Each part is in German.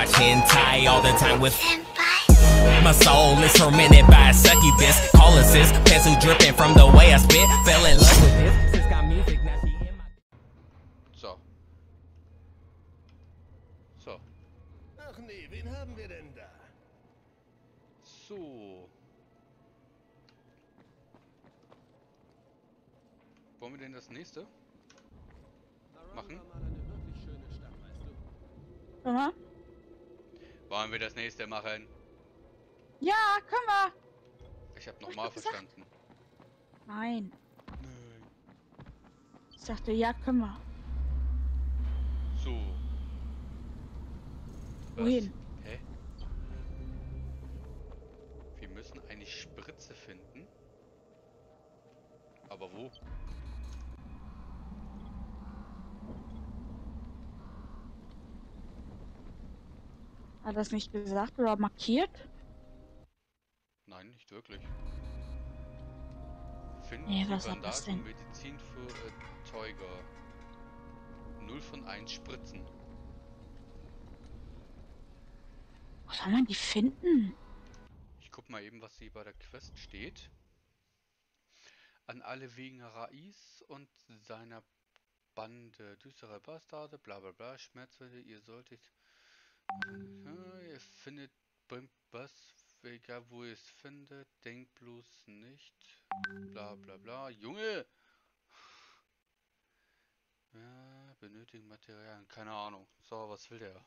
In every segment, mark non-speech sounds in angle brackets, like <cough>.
watch hentai all the time with My soul is tormented by a succubus. Calling sis, pencil dripping from the way I spit. Fell in love with this. Sis got music, now she in my. So. So. Ach nee, wen haben wir denn da? So. Wollen wir denn das nächste? Machen? Können wir? Wollen wir das nächste machen? Ja, können wir. Ich habe nochmal doch gesagt. verstanden. Nein. Ich sagte, ja, können wir. So. Was? Wohin? Hä? Wir müssen eine Spritze finden. Aber wo? Hat das nicht gesagt oder markiert? Nein, nicht wirklich. Finden Nee, Sie was Bandagen denn? Medizin für äh, Teuger. 0 von 1 Spritzen. Wo soll man die finden? Ich guck mal eben, was hier bei der Quest steht. An alle wegen Rais und seiner Bande. Düstere Bastarde, bla bla bla, Schmerzwelle, ihr solltet. Ja, ihr findet was, egal wo ihr es findet, denkt bloß nicht. Bla bla bla. Junge! Ja, benötigen Materialien, keine Ahnung. So, was will der?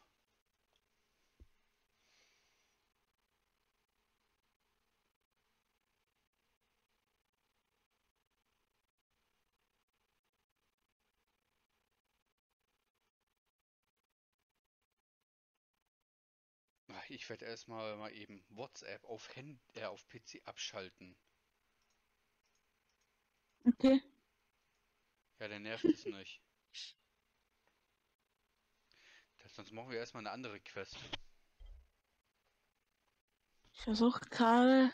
Ich werde erstmal mal eben WhatsApp auf Hand äh, auf PC abschalten. Okay. Ja, der nervt es nicht. Das, sonst machen wir erstmal eine andere Quest. Ich versuche gerade.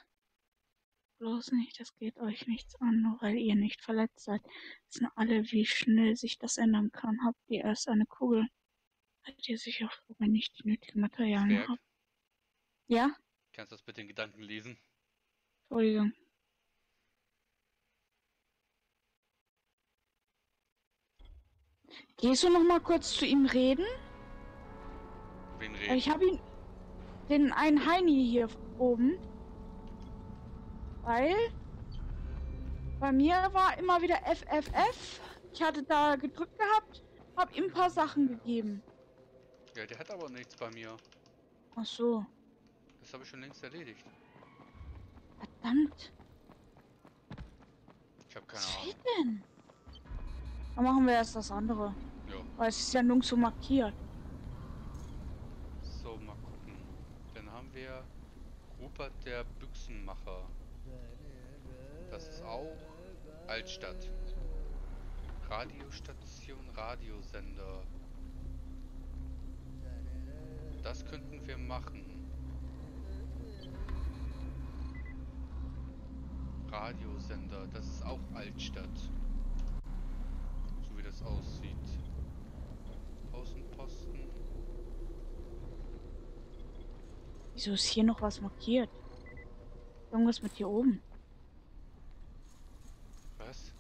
Bloß nicht, das geht euch nichts an, nur weil ihr nicht verletzt seid. Wissen alle, wie schnell sich das ändern kann. Habt ihr erst eine Kugel? Seid ihr sicher, wenn ich die nötigen Materialien habe? Ja? kannst du das bitte in Gedanken lesen? Entschuldigung. Gehst du noch mal kurz zu ihm reden? Wen reden? Ich habe ihn, den einen Heini hier oben, weil bei mir war immer wieder FFF. Ich hatte da gedrückt gehabt, habe ihm ein paar Sachen gegeben. Ja, der hat aber nichts bei mir. Ach so, Das habe ich schon längst erledigt. verdammt. Ich habe keine Was Ahnung. fehlt denn? Dann machen wir erst das andere, Ja, weil es ist ja nirgendwo markiert. so mal gucken. Dann haben wir Rupert der Büchsenmacher. Das ist auch Altstadt. Radiostation, Radiosender. Das könnten wir machen. Radiosender, das ist auch Altstadt. So wie das aussieht. Außenposten. Wieso ist hier noch was markiert? Irgendwas mit hier oben. Was?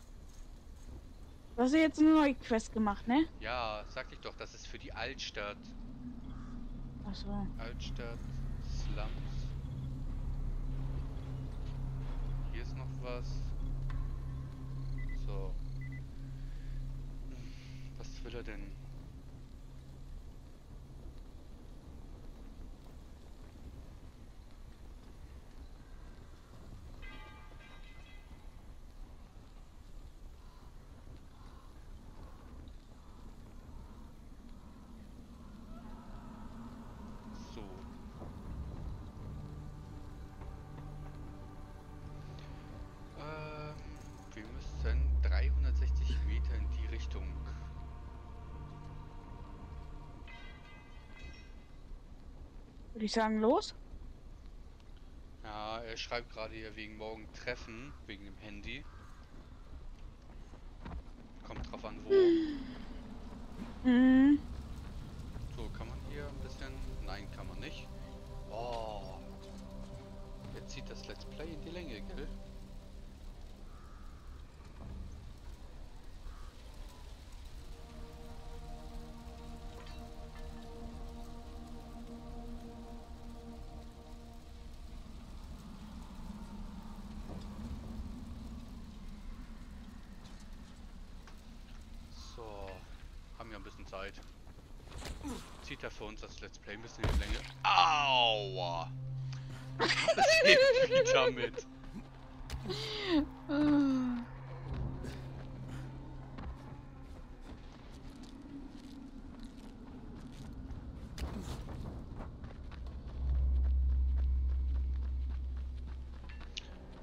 Du hast ja jetzt eine neue Quest gemacht, ne? Ja, sag ich doch, das ist für die Altstadt. Ach so. Altstadt, Slums. Hier ist noch was. So. Was will er denn? Würde ich sagen, los? Ja, er schreibt gerade hier wegen morgen Treffen, wegen dem Handy. Kommt drauf an, wo. Mhm. So, kann man hier ein bisschen. Nein, kann man nicht. Oh. Jetzt zieht das Let's Play in die Länge, gell? Zeit. Zieht er für uns das Let's Play ein bisschen in die Länge. Aua! Was <laughs> ist wieder mit?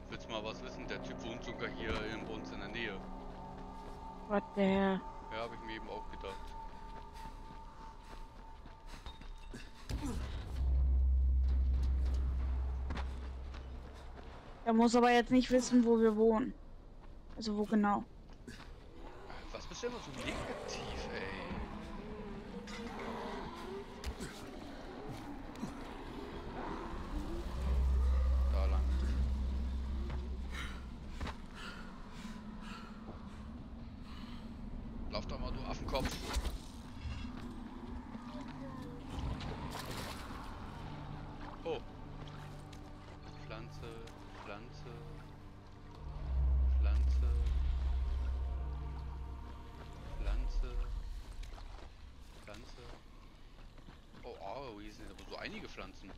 Willst du mal was wissen? Der Typ wohnt sogar hier in, bei uns in der Nähe. Was der? Ja, habe ich mir eben auch gedacht. Der muss aber jetzt nicht wissen, wo wir wohnen. Also wo genau. Was bist du immer so negativ, ey? Einige Pflanzen.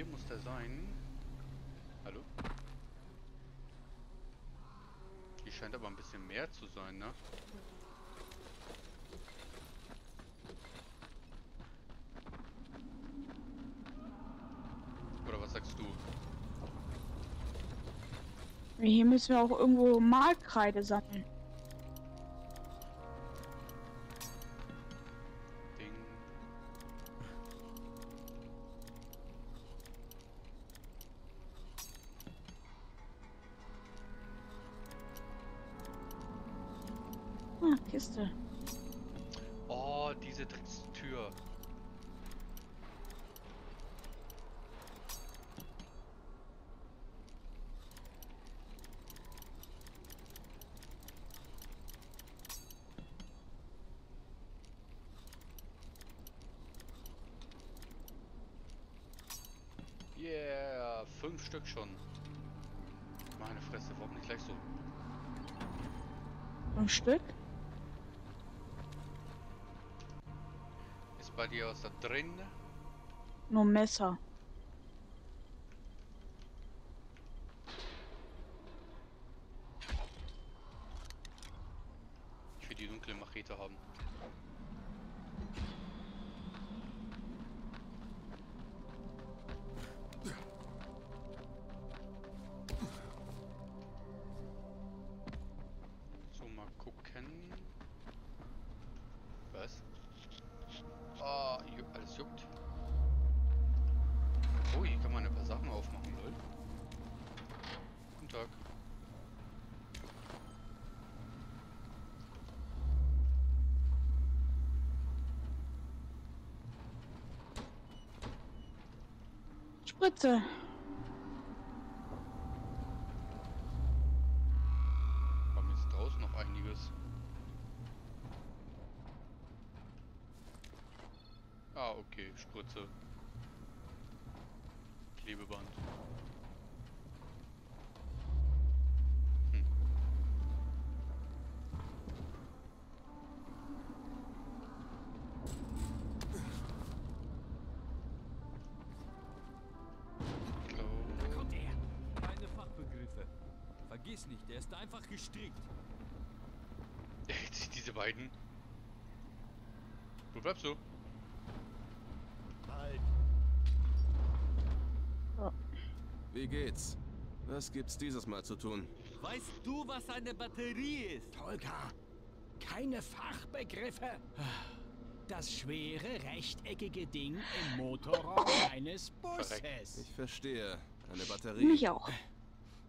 Hier muss der sein. Hallo? Hier scheint aber ein bisschen mehr zu sein, ne? Oder was sagst du? Hier müssen wir auch irgendwo Malkreide sammeln. Fünf Stück schon. Meine Fresse, warum nicht gleich so? Ein Stück? Ist bei dir was da drin? Nur Messer. Was? Ah, ju alles juckt. Oh, hier kann man ein paar Sachen aufmachen, lol. Guten Tag. Spritze. Vergiss nicht, der ist einfach gestrickt. <laughs> Diese beiden. Wo bleibst du? Halt. Wie geht's? Was gibt's dieses Mal zu tun? Weißt du, was eine Batterie ist? Tolka. Keine Fachbegriffe? Das schwere, rechteckige Ding im Motorraum <laughs> eines Busses. Ich verstehe. Eine Batterie. Mich auch.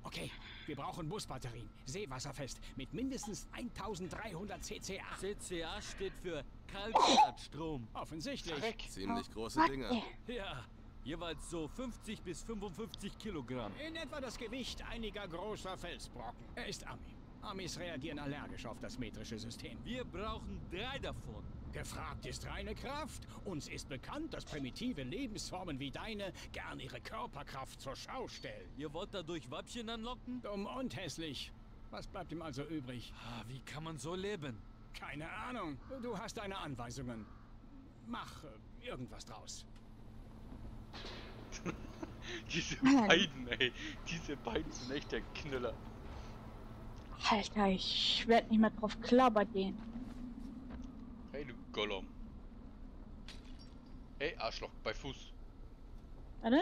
Okay, wir brauchen Busbatterien. Seewasserfest. Mit mindestens 1300 CCA. CCA steht für Kaltstadtstrom. Offensichtlich. Dreck. Ziemlich große Warte. Dinger. Ja, jeweils so 50 bis 55 Kilogramm. In etwa das Gewicht einiger großer Felsbrocken. Er ist Ami. Amis reagieren allergisch auf das metrische System. Wir brauchen drei davon. Gefragt ist reine Kraft. Uns ist bekannt, dass primitive Lebensformen wie deine gern ihre Körperkraft zur Schau stellen. Ihr wollt dadurch Weibchen anlocken? Dumm und hässlich. Was bleibt ihm also übrig? Ah, wie kann man so leben? Keine Ahnung. Du hast deine Anweisungen. Mach äh, irgendwas draus. <laughs> Diese beiden, ey. Diese beiden sind echt der Knüller. Alter, ich werd nicht mehr drauf klar bei Hey, du Gollum. Ey, Arschloch, bei Fuß. Warte.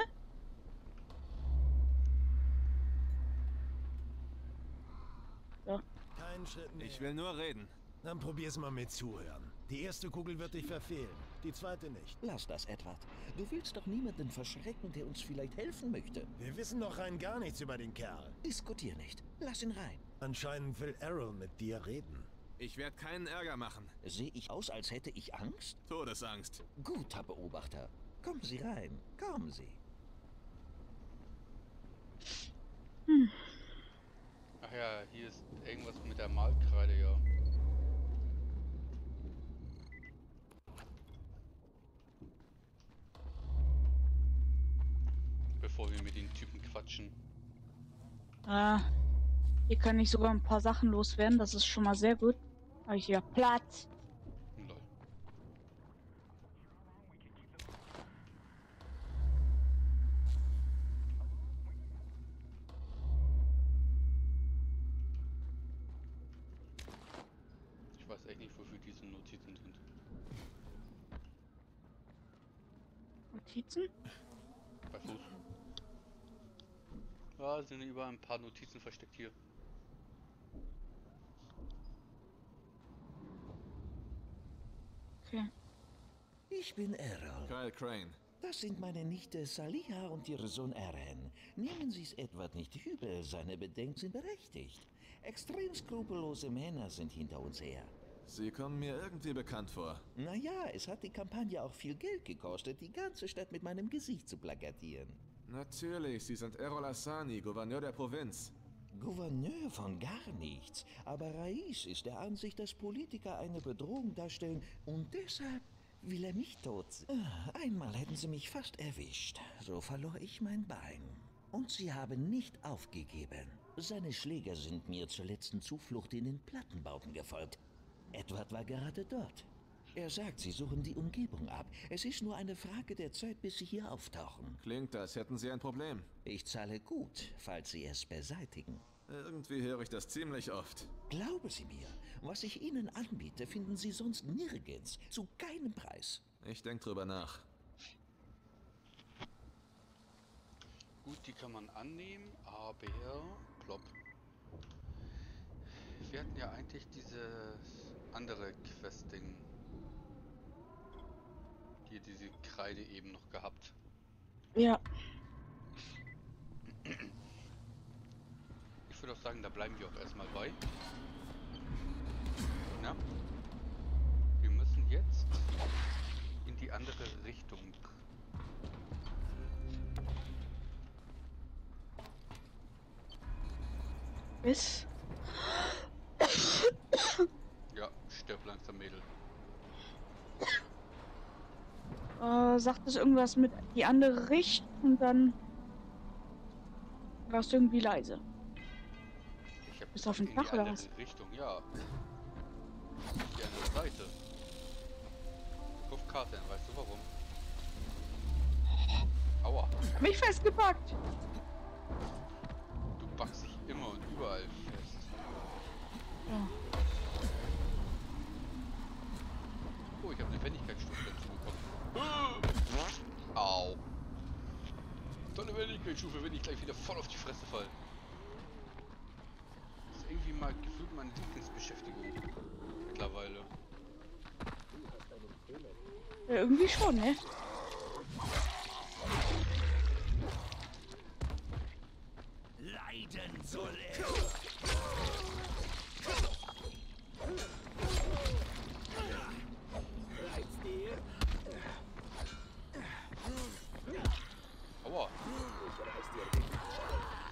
Kein Schritt mehr. Ich will nur reden. Dann probier's mal mit Zuhören. Die erste Kugel wird dich verfehlen, die zweite nicht. Lass das, Edward. Du willst doch niemanden verschrecken, der uns vielleicht helfen möchte. Wir wissen doch rein gar nichts über den Kerl. Diskutier nicht. Lass ihn rein. Anscheinend will Errol mit dir reden. Ich werde keinen Ärger machen. Sehe ich aus, als hätte ich Angst? Todesangst. Guter Beobachter. Kommen Sie rein. Kommen Sie. Ach ja, hier ist irgendwas mit der Malkreide, ja. Bevor wir mit den Typen quatschen. Ah, hier kann ich sogar ein paar Sachen loswerden. Das ist schon mal sehr gut. Habe ich hier Platz. Lol. Ich weiß echt nicht, wofür diese Notizen sind. Notizen? Bei Fuß. Ja, sind überall ein paar Notizen versteckt hier. Okay. Ich bin Errol. Kyle Crane. Das sind meine Nichte Saliha und ihr Sohn Eren. Nehmen Sie es Edward nicht übel, seine Bedenken sind berechtigt. Extrem skrupellose Männer sind hinter uns her. Sie kommen mir irgendwie bekannt vor. Naja, es hat die Kampagne auch viel Geld gekostet, die ganze Stadt mit meinem Gesicht zu plakatieren. Natürlich, Sie sind Errol Asani, Gouverneur der Provinz. Gouverneur von gar nichts. Aber Rais ist der Ansicht, dass Politiker eine Bedrohung darstellen und deshalb will er mich tot. Ah, Einmal hätten sie mich fast erwischt. So verlor ich mein Bein. Und sie haben nicht aufgegeben. Seine Schläger sind mir zur letzten Zuflucht in den Plattenbauten gefolgt. Edward war gerade dort. Er sagt, sie suchen die Umgebung ab. Es ist nur eine Frage der Zeit, bis sie hier auftauchen. Klingt, als hätten Sie ein Problem. Ich zahle gut, falls sie es beseitigen. Irgendwie höre ich das ziemlich oft. Glauben Sie mir, was ich Ihnen anbiete, finden Sie sonst nirgends, zu keinem Preis. Ich denke drüber nach. Gut, die kann man annehmen, aber plopp. Wir hatten ja eigentlich dieses andere Quest-Ding. Hier diese Kreide eben noch gehabt. Ja. <clears throat> Ich würde auch sagen, da bleiben wir auch erstmal bei. Na? Wir müssen jetzt in die andere Richtung. Bis. Ja, stirb langsam, Mädel. Äh, sagt es irgendwas mit die andere Richtung und dann warst du irgendwie leise. Bist du auf dem Dach oder was? Richtung, ja. Die andere Seite. Guck auf Karte, weißt du warum? Aua, mich festgepackt. du backst dich immer und überall fest. Ja. Oh, ich habe eine Wendigkeitsstufe dazu bekommen. Au. Tolle Wendigkeitsstufe, wenn ich gleich wieder voll auf die Fresse fall. Irgendwie mal gefühlt meine Lieblingsbeschäftigung. Mittlerweile. Ja, irgendwie schon, ne? Leiden soll er. Bleib's dir? Aua.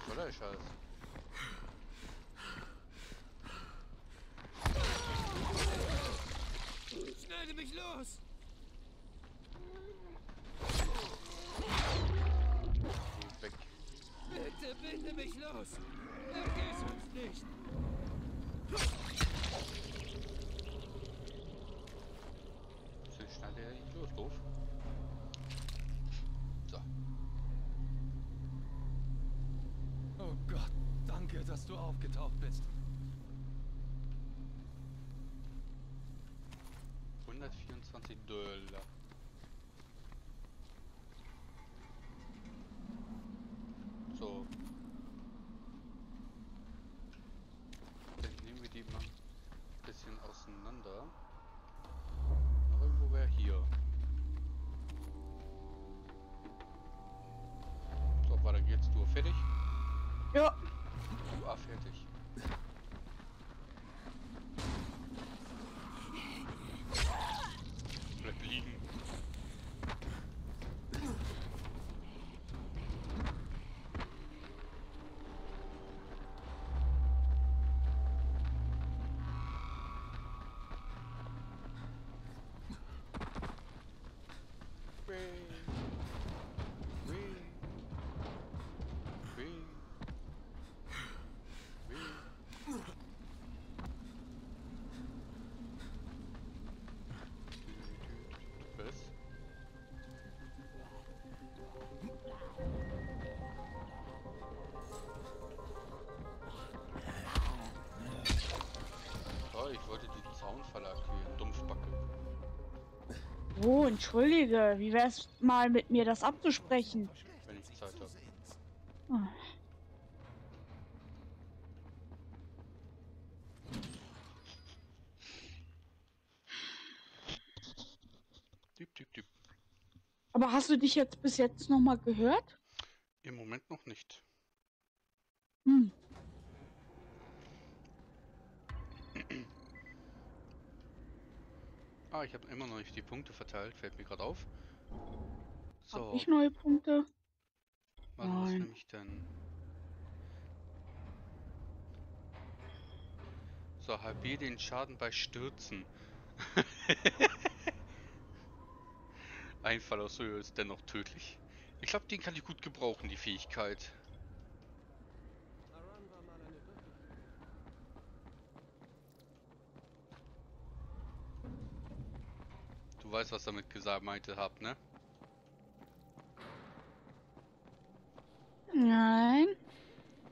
Was soll der Scheiß? Schneide mich los! Geh weg. Bitte binde mich los! Vergiss uns nicht! So schnell der los, doof. So. Oh Gott, danke, dass du aufgetaucht bist. 124 Dollar. Ich wollte die Zaunfalle aktivieren. Dumpfbacke. Oh, entschuldige. Wie wär's mal mit mir das abzusprechen? Wenn ich Zeit habe. Düb, düb, düb. Aber hast du dich jetzt bis jetzt noch mal gehört? Im Moment noch nicht. Hm. Ah, ich habe immer noch nicht die Punkte verteilt. Fällt mir gerade auf. Hab So, ich neue Punkte? warte, was Nein. nehme ich denn? So, halbier den Schaden bei Stürzen. <laughs> Ein Fall aus Höhe ist dennoch tödlich. Ich glaube, den kann ich gut gebrauchen, die Fähigkeit. Du weißt, was damit gesagt meinte hab, ne? Nein.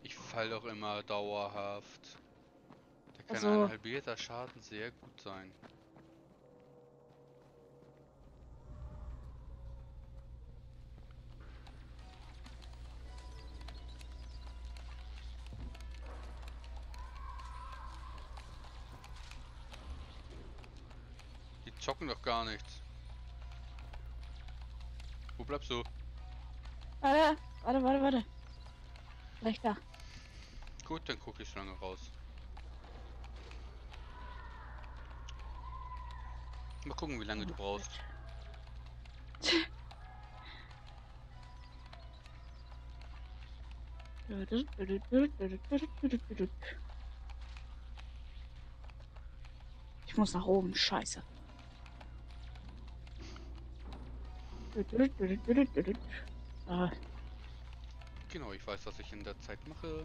Ich fall doch immer dauerhaft. Da kann Also- ein halbierter Schaden sehr gut sein. Zocken doch gar nichts. Wo bleibst du? Warte, warte, warte, warte. Vielleicht da. Gut, dann gucke ich lange raus. Mal gucken, wie lange du brauchst. Ich muss nach oben, scheiße. Ah, Genau, ich weiß, was ich in der Zeit mache.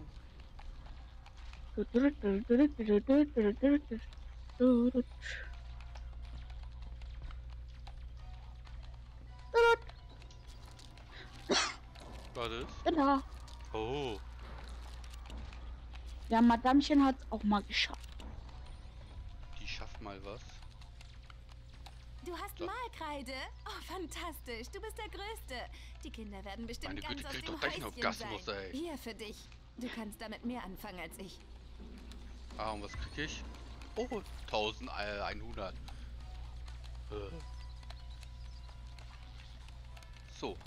War das? Da. Oh, Ja, Madamchen hat auch mal geschafft. die schafft mal was. Du hast So. Malkreide? Oh, fantastisch. Du bist der Größte. Die Kinder werden bestimmt Meine ganz Güte, aus dem Häuschen Orgasmus, sein. ey. Hier für dich. Du kannst damit mehr anfangen als ich. Ah, und was krieg ich? Oh, 1100. Äh. So,